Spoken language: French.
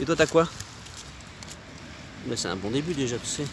Et toi, t'as quoi? Mais c'est un bon début déjà, tu sais.